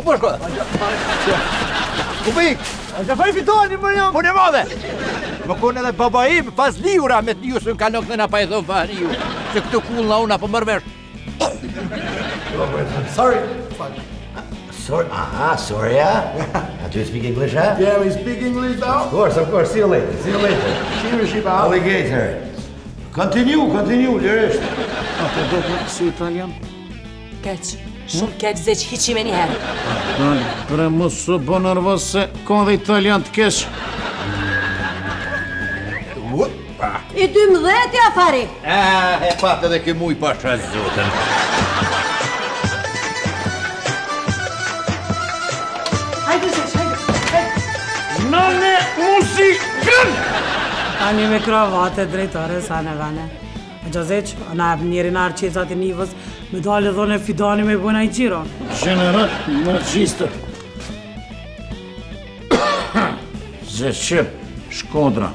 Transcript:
Ku po shkoj? Ku vi? A ja fitoni më jam. Po ne madhe! Më kon edhe baba im pas liura me ty ushën kanë këna pa e dhon fare ju. Se këtu kulla una po mërvesh! vesh. Sorry. Sorry. Aha, sorry. Ah, A do you speak English? Ah? Yeah, we speak English now. Of course, of course. See you later. See you later. you, shiba. Alligator. Continue, continue, A të po, do të si italian? Keqë. Shumë keq zeq, hiq i njëherë. Dali, pre më së bë nërvës se kënë dhe italian të kesh. I dy më dhejti, afari. E, e patë edhe ke muj pasha zotën. Hajde, zesh, hajde. Nane, musikën! Ani me kravate, drejtore, sa në vane. Në gjazeq, në e njerin arë e nivës, me dalë edhone fidani me bëna i gjiro. Gjenerat në gjistët. Zeqep, shkodra.